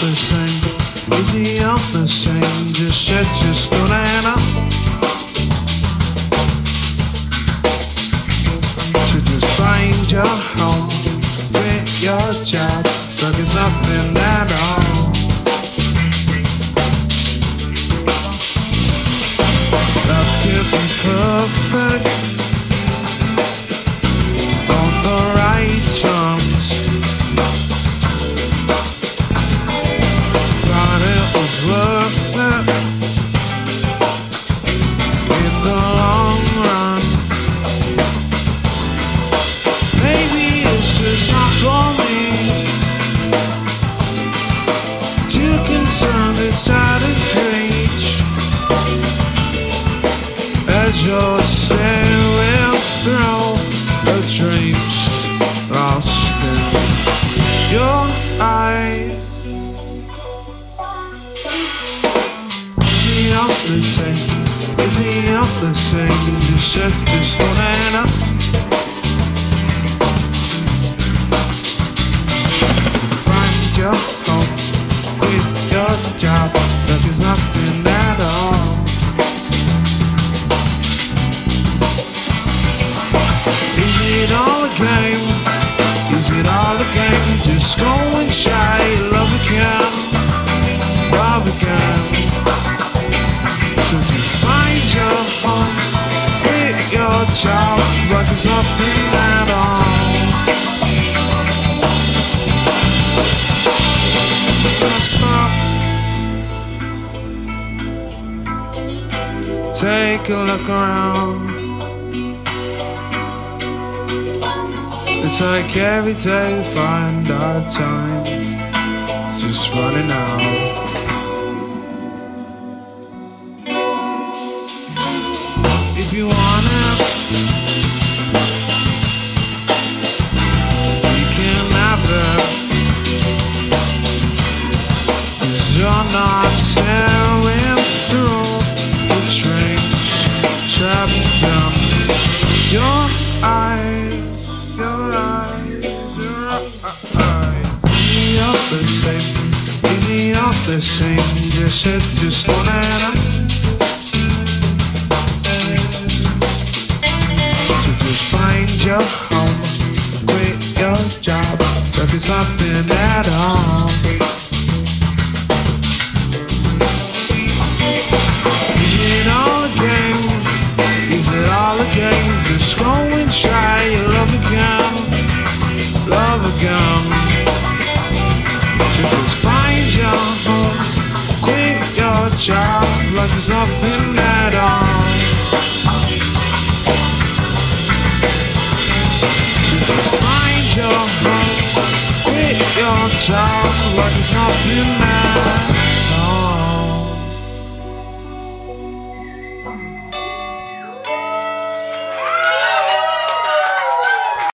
the same, the same, just shut your stone up. To just find your home, quit your job, look it's nothing at all. Love could be perfect. Dreams lost in your eyes. Is he off the same? Is he off the same? Just don't end up. Find your it all a game? Is it all a game? Just go and try love again, love again. So just find your home, quit your job, like it's nothing at all. Just stop. Take a look around. It's like every day we find our time just running out. If you wanna, you can have it. You're not sailing the same. Just said, just don't add up. So just find your home, quit your job, like it's nothing at all. Is it all a game? Is it all a game? Just go and try your love again, love again. was nothing at all. Just find your heart, quit your job like it's nothing at all.